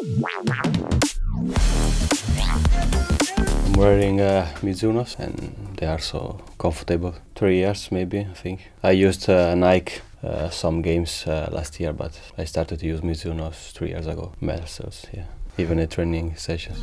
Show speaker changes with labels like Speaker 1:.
Speaker 1: I'm wearing uh, Mizuno's and they are so comfortable. Three years maybe, I think. I used uh, Nike uh, some games uh, last year, but I started to use Mizuno's three years ago. Masters, yeah. Even in training sessions.